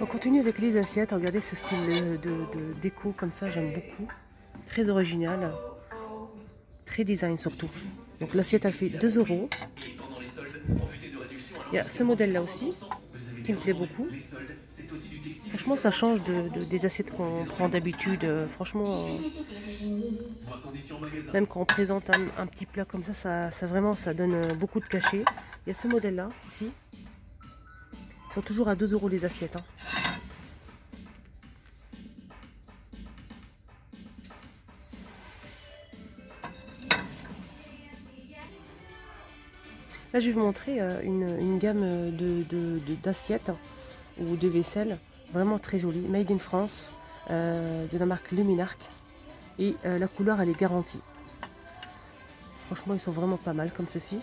On continue avec les assiettes. Regardez ce style de, déco comme ça, j'aime beaucoup. Très original. Très design surtout. Donc l'assiette a fait 2 euros. Il y a ce modèle là aussi qui me plaît beaucoup. Franchement, ça change de, des assiettes qu'on prend d'habitude. Franchement, même quand on présente un, petit plat comme ça, ça donne beaucoup de cachet. Il y a ce modèle là aussi. Ils sont toujours à 2 euros les assiettes. Hein. Là, je vais vous montrer euh, une, gamme d'assiettes de, ou de vaisselle vraiment très jolie, made in France, euh, de la marque Luminarc. Et euh, la couleur, elle est garantie. Franchement, ils sont vraiment pas mal comme ceci.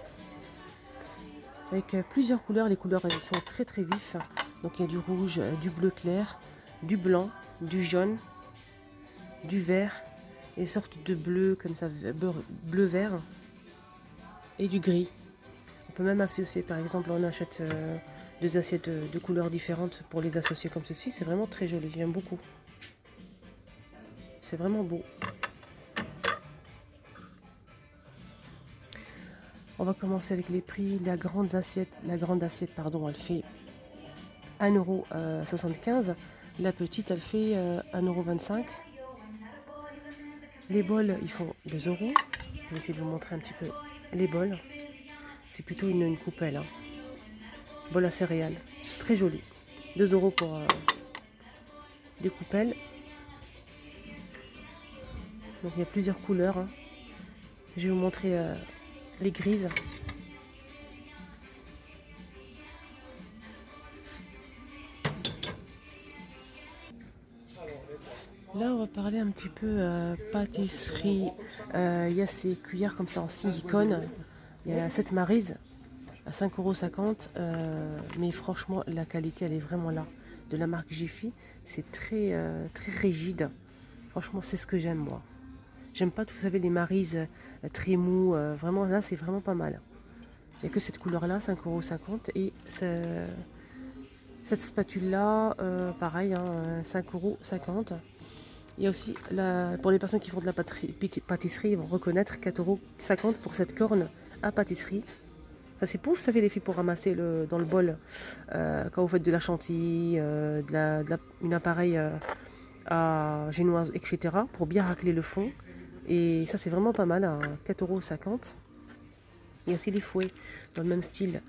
Avec plusieurs couleurs, les couleurs sont très très vifs. Donc il y a du rouge, du bleu clair, du blanc, du jaune, du vert, et sortes de bleu comme ça, bleu vert, et du gris peut même associer, par exemple, on achète euh, deux assiettes de, couleurs différentes pour les associer comme ceci. C'est vraiment très joli, j'aime beaucoup. C'est vraiment beau. On va commencer avec les prix. La grande assiette, la grande assiette pardon, elle fait 1,75€. La petite, elle fait 1,25€. Euh, les bols, ils font 2 euros. Je vais essayer de vous montrer un petit peu les bols. C'est plutôt une, coupelle. Hein. Bol à céréales. Très joli. 2 euros pour euh, des coupelles. Donc il y a plusieurs couleurs. Hein. Je vais vous montrer euh, les grises. Là, on va parler un petit peu euh, pâtisserie. Il y a ces cuillères comme ça en silicone. Il y a cette marise à 5,50€, euh, mais franchement, la qualité, elle est vraiment là. De la marque Jiffy, c'est très, euh, très rigide. Franchement, c'est ce que j'aime, moi. J'aime pas, vous savez, les marises euh, très mous. vraiment, là, c'est vraiment pas mal. Il n'y a que cette couleur-là, 5,50€. Et cette spatule-là, pareil, hein, 5,50€. Il y a aussi, la, pour les personnes qui font de la pâtisserie, ils vont reconnaître 4,50€ pour cette corne à pâtisserie. Ça c'est pour, vous savez les filles, pour ramasser le, dans le bol euh, quand vous faites de la chantilly, euh, une appareil euh, à génoise, etc. Pour bien racler le fond. Et ça c'est vraiment pas mal, à 4,50€. Il y a aussi les fouets dans le même style.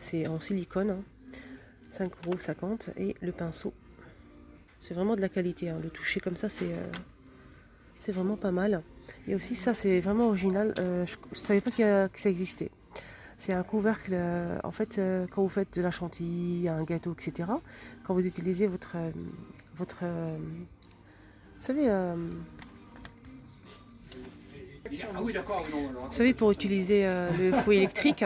c'est en silicone, 5,50€ hein. Et le pinceau, c'est vraiment de la qualité. Hein. Le toucher comme ça, c'est c'est vraiment pas mal. Et aussi ça c'est vraiment original, euh, je ne savais pas que ça existait. C'est un couvercle, euh, en fait, euh, quand vous faites de la chantilly, un gâteau, etc., quand vous utilisez votre... votre vous savez... Vous savez, pour utiliser le fouet électrique,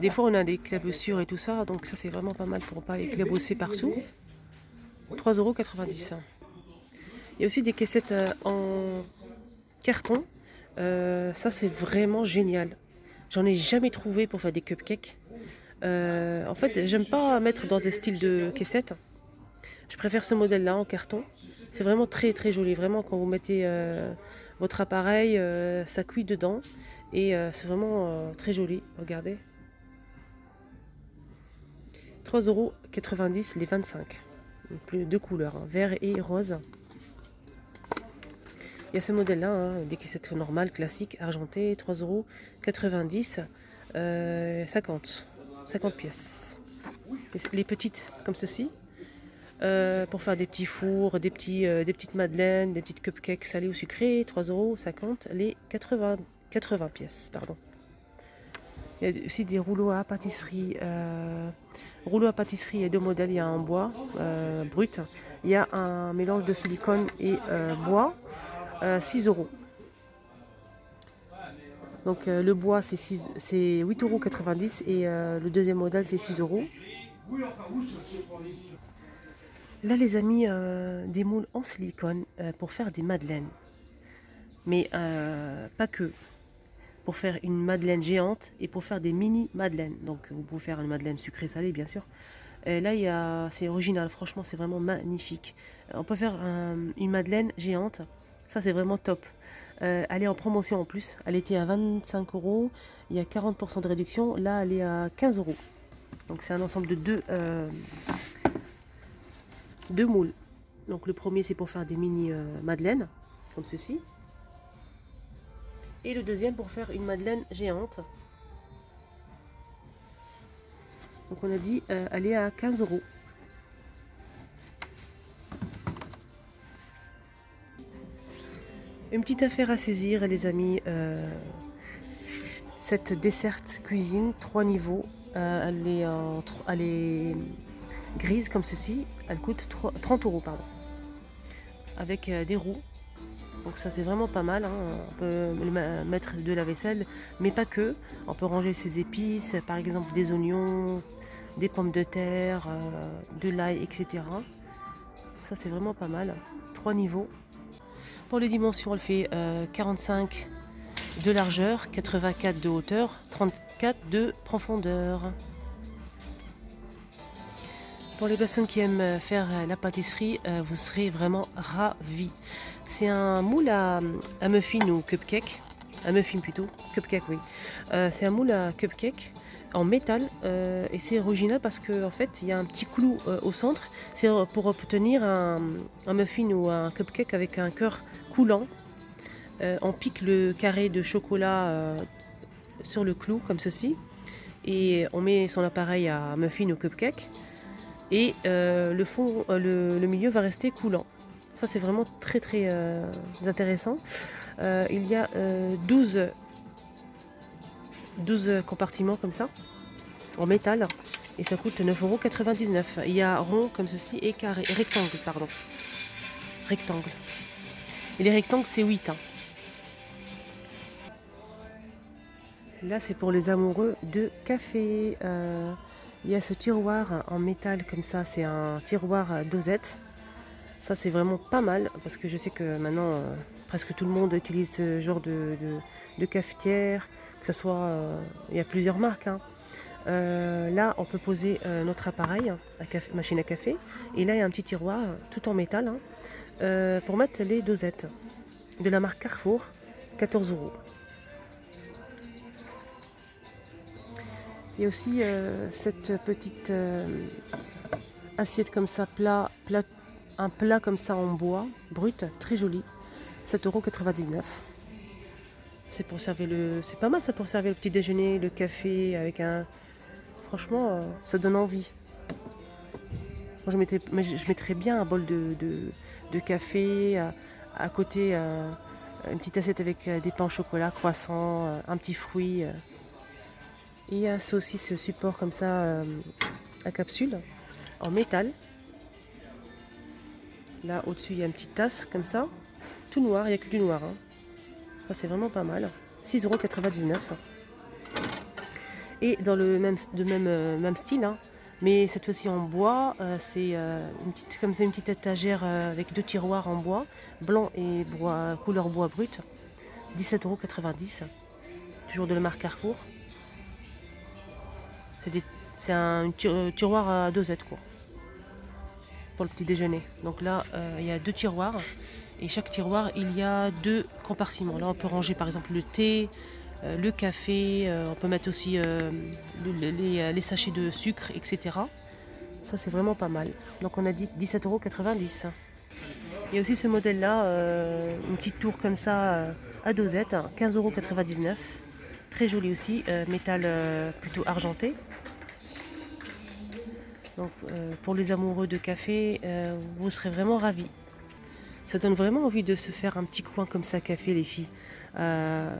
des fois on a des clabossures et tout ça, donc ça c'est vraiment pas mal pour pas éclabosser partout. 3,90€. Il y a aussi des caissettes en carton. Euh, ça, c'est vraiment génial. J'en ai jamais trouvé pour faire des cupcakes. Euh, en fait, j'aime pas mettre dans des styles de caissettes. Je préfère ce modèle-là en carton. C'est vraiment très très joli. Vraiment, quand vous mettez euh, votre appareil, ça cuit dedans. Et c'est vraiment très joli. Regardez. 3,90€ les 25. Plus deux couleurs, hein, vert et rose. Il y a ce modèle-là, hein, des caissettes normales, classiques, argentées, 3,90€, euh, 50, 50 pièces. Les petites, comme ceci, euh, pour faire des petits fours, euh, des petites madeleines, des petites cupcakes salées ou sucrées, 3,50€, les 80, 80 pièces. Pardon. Il y a aussi des rouleaux à pâtisserie. Euh, rouleaux à pâtisserie, il y a deux modèles. Il y a un bois brut. Il y a un mélange de silicone et bois. 6 euh, euros. Donc euh, le bois c'est 8,90 euros et euh, le deuxième modèle c'est 6 euros. Là les amis, des moules en silicone pour faire des madeleines. Mais pas que. Pour faire une madeleine géante et pour faire des mini madeleines. Donc vous pouvez faire une madeleine sucrée salée bien sûr. Là, c'est original. Franchement, c'est vraiment magnifique. On peut faire une madeleine géante. Ça, c'est vraiment top. elle est en promotion en plus. Elle était à 25 euros. Il y a 40% de réduction. Là, elle est à 15 euros. Donc, c'est un ensemble de deux, deux moules. Donc, le premier, c'est pour faire des mini madeleines, comme ceci. Et le deuxième pour faire une madeleine géante. Donc on a dit euh, aller à 15 euros. Une petite affaire à saisir les amis. Euh, cette desserte cuisine, trois niveaux. Euh, elle, est en, elle est grise comme ceci. Elle coûte 30 euros pardon. Avec des roues donc ça c'est vraiment pas mal. Hein. On peut mettre de la vaisselle, mais pas que. On peut ranger ses épices, par exemple des oignons, des pommes de terre, euh, de l'ail, etc. Ça c'est vraiment pas mal. Trois niveaux. Pour les dimensions, elle fait 45 euh, de largeur, 84 de hauteur, 34 de profondeur. Pour les personnes qui aiment faire la pâtisserie, euh, vous serez vraiment ravis. C'est un moule à, muffin ou cupcake. Un muffin plutôt, cupcake oui. Euh, c'est un moule à cupcake en métal euh, et c'est original parce qu'en en fait il y a un petit clou au centre. C'est pour obtenir un, muffin ou un cupcake avec un cœur coulant. on pique le carré de chocolat sur le clou comme ceci et on met son appareil à muffin ou cupcake et euh, le fond, euh, le, milieu va rester coulant. Ça c'est vraiment très très euh, intéressant. il y a 12, 12 compartiments comme ça, en métal, et ça coûte 9,99€. Il y a rond comme ceci et carré, rectangle, pardon. Rectangle. Et les rectangles c'est 8. Hein. Là c'est pour les amoureux de café. Il y a ce tiroir en métal comme ça, c'est un tiroir dosette. Ça c'est vraiment pas mal parce que je sais que maintenant euh, presque tout le monde utilise ce genre de, cafetière, que ce soit, euh, il y a plusieurs marques. Hein. Euh, là on peut poser notre appareil, machine à café, et là il y a un petit tiroir tout en métal hein, pour mettre les dosettes de la marque Carrefour, 14 euros. Il y a aussi euh, cette petite euh, assiette comme ça, plat, plat, un plat comme ça en bois, brut, très joli, 7,99€. C'est pour servir le. C'est pas mal ça pour servir le petit déjeuner, le café avec un. Franchement, euh, ça donne envie. Moi, je, mettrais, bien un bol de, de, café, à, côté une petite assiette avec des pains au chocolat, croissant, un petit fruit. Il y a aussi ce support comme ça euh, à capsule en métal. Là au-dessus il y a une petite tasse comme ça. Tout noir, il n'y a que du noir. Hein. c'est vraiment pas mal. 6,99€. Et dans le même, de même, euh, style, hein, mais cette fois-ci en bois, euh, c'est une petite comme ça une petite étagère avec deux tiroirs en bois, blanc et couleur bois brut. 17,90€. Toujours de la marque Carrefour. C'est un euh, tiroir à dosette quoi. Pour le petit déjeuner. Donc là, euh, il y a deux tiroirs. Et chaque tiroir, il y a deux compartiments. Là, on peut ranger par exemple le thé, euh, le café. on peut mettre aussi les, sachets de sucre, etc. Ça, c'est vraiment pas mal. Donc on a dit 17,90€. Il y a aussi ce modèle-là, une petite tour comme ça à dosette, 15,99€. Très joli aussi, métal plutôt argenté. Donc euh, pour les amoureux de café, euh, vous serez vraiment ravis. Ça donne vraiment envie de se faire un petit coin comme ça café les filles. Euh,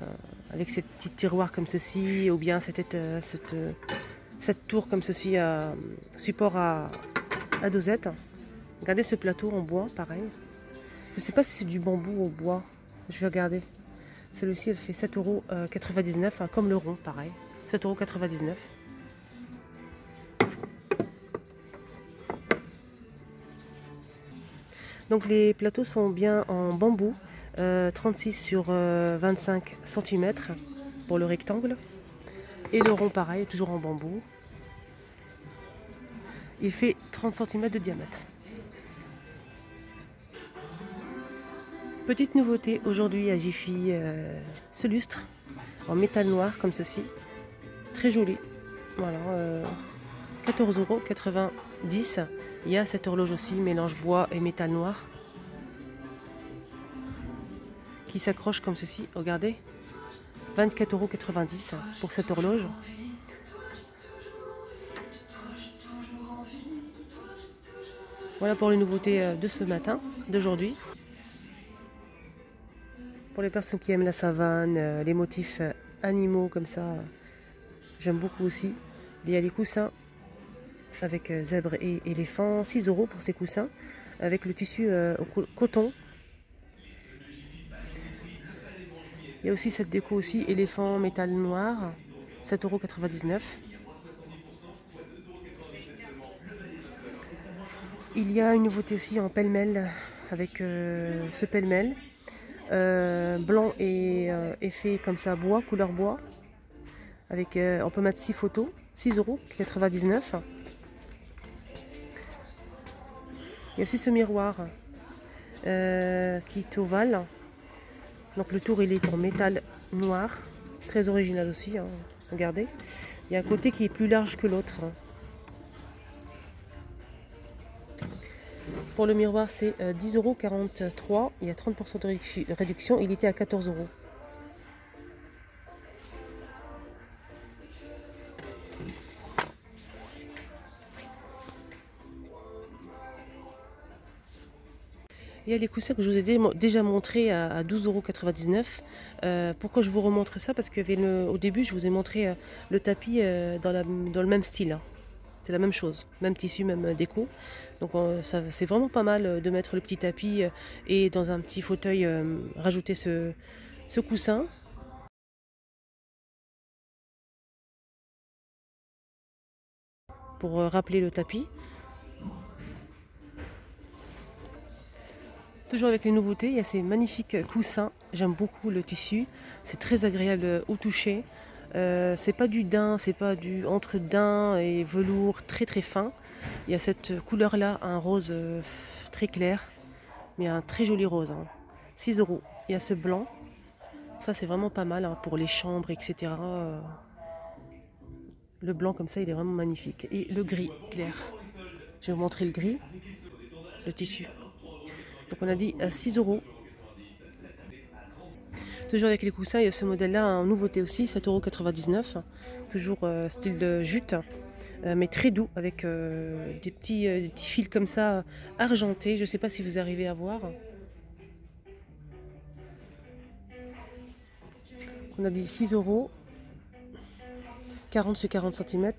avec ces petits tiroirs comme ceci, ou bien cette, cette, tour comme ceci, support à, dosette. Regardez ce plateau en bois, pareil. Je ne sais pas si c'est du bambou ou bois. Je vais regarder. Celui-ci, elle fait 7,99€, hein, comme le rond, pareil. 7,99€. Donc les plateaux sont bien en bambou, 36 euh, sur 25 euh, cm pour le rectangle. Et le rond pareil, toujours en bambou. Il fait 30 cm de diamètre. Petite nouveauté aujourd'hui à Jiffy, euh, ce lustre en métal noir comme ceci. Très joli. Voilà, euh, 14,90€. Il y a cette horloge aussi, mélange bois et métal noir. Qui s'accroche comme ceci, regardez. 24,90€ pour cette horloge. Voilà pour les nouveautés euh, de ce matin, d'aujourd'hui. Pour les personnes qui aiment la savane, euh, les motifs euh, animaux comme ça, j'aime beaucoup aussi. Il y a les coussins avec zèbre et éléphant, 6 euros pour ces coussins, avec le tissu coton. Il y a aussi cette déco aussi, éléphant métal noir, 7,99 euros. Il y a une nouveauté aussi en pêle-mêle avec euh, ce pêle-mêle. Euh, blanc et euh, effet comme ça bois, couleur bois. Avec, on peut mettre 6 photos, 6 euros, 99. Il y a aussi ce miroir qui est ovale. Donc le tour il est en métal noir, très original aussi, hein. regardez. Il y a un côté qui est plus large que l'autre. Pour le miroir, c'est 10,43€. Euh, Il y a 30% de réduction. Il était à 14 euros. Il y a les coussins que je vous ai déjà montré à 12,99€. Euh, pourquoi je vous remontre ça? Parce qu'au début, je vous ai montré euh, le tapis dans, le même style. C'est la même chose, même tissu, même déco. Donc c'est vraiment pas mal euh, de mettre le petit tapis euh, et dans un petit fauteuil euh, rajouter ce, ce coussin. Pour rappeler le tapis. Toujours avec les nouveautés, il y a ces magnifiques coussins. J'aime beaucoup le tissu. C'est très agréable au toucher. Euh, c'est pas du daim, c'est pas du entre daim et velours très très fin. Il y a cette couleur là, un rose euh, très clair, mais un très joli rose. 6 hein. euros. Il y a ce blanc. Ça c'est vraiment pas mal hein, pour les chambres, etc. Le blanc comme ça, il est vraiment magnifique. Et le gris clair. Je vais vous montrer le gris, le tissu. Donc on a dit à 6 euros. Toujours avec les coussins, il y a ce modèle-là en nouveauté aussi, 7,99€. Toujours euh, style de jute, euh, mais très doux, avec euh, des, petits, petits fils comme ça argentés. Je ne sais pas si vous arrivez à voir. On a dit 6 euros, 40 sur 40 cm.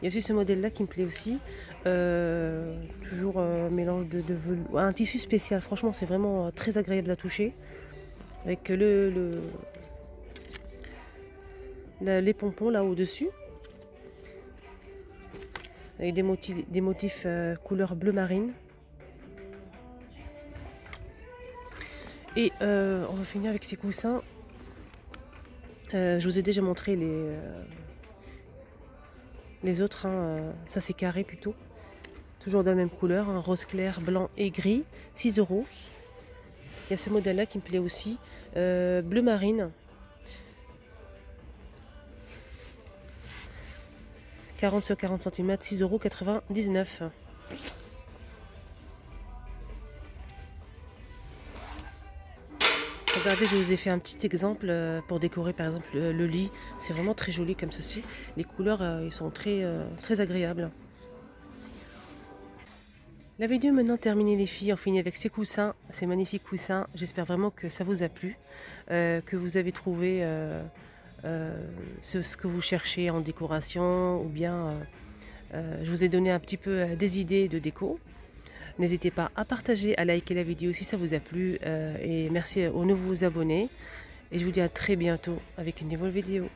Il y a aussi ce modèle-là qui me plaît aussi. toujours mélange de, de velours. Un tissu spécial, franchement, c'est vraiment très agréable à toucher avec le, les pompons là au-dessus. Avec des motifs, des motifs euh, couleur bleu marine. Et euh, on va finir avec ces coussins. Euh, je vous ai déjà montré les, les autres. Hein, ça c'est carré plutôt. Toujours de la même couleur, un rose clair, blanc et gris. 6 euros. Il y a ce modèle-là qui me plaît aussi. Euh, bleu marine. 40 sur 40 cm, 6,99 euros. Regardez, je vous ai fait un petit exemple euh, pour décorer par exemple le lit. C'est vraiment très joli comme ceci. Les couleurs, euh, ils sont très, très agréables. La vidéo est maintenant terminée les filles, on finit avec ces coussins, ces magnifiques coussins. J'espère vraiment que ça vous a plu, euh, que vous avez trouvé euh, euh, ce, que vous cherchez en décoration ou bien je vous ai donné un petit peu des idées de déco. N'hésitez pas à partager, à liker la vidéo si ça vous a plu et merci aux nouveaux abonnés. Et je vous dis à très bientôt avec une nouvelle vidéo.